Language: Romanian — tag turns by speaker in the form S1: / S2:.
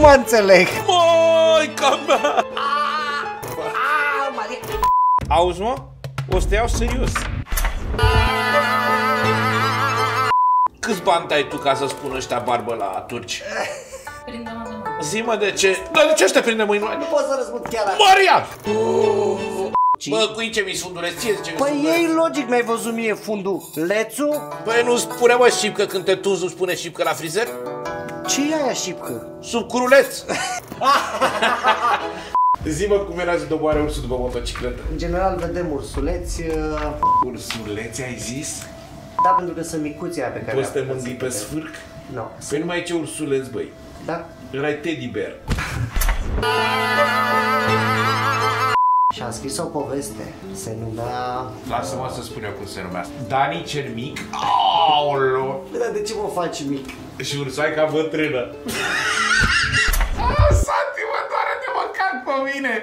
S1: Acum înțeleg.
S2: Maica mea! Auzi, mă? O să te iau serios. Câți bani ai tu ca să spun ăștia barbă la turci?
S3: Prinde mă de mână.
S2: Zi-mă de ce... Dar de ce ăștia prinde mâini?
S1: Nu pot să răspund chiar la...
S2: Maria! Bă, cu ce mi sfunduleți? Ție zice mi
S1: Păi
S2: sfunduleți.
S1: ei logic mi-ai văzut mie fundul Lețu?
S2: Băi, nu spune, mă, șipcă când te tunzi, nu spune șipcă la frizer?
S1: Ce e aia șipcă?
S2: Sub curuleț! Zi-mă cum era să doboare ursul după motocicletă.
S1: În general vedem ursuleți, uh,
S2: Ursulețe, ai zis?
S1: da, pentru că sunt micuții aia pe care...
S2: Poți să te
S1: le-am
S2: mângâi pe
S1: văzut.
S2: sfârc?
S1: Nu.
S2: Păi nu mai e ce ursuleț, băi.
S1: Da?
S2: Erai teddy bear.
S1: Și am scris o poveste. Se numea...
S2: Lasă-mă să spun eu cum se numea. Dani cel mic. Aolo!
S1: Dar de ce mă faci mic?
S2: Și ursaica bătrână. Ah, Santi, mă doare de mă cac pe mine!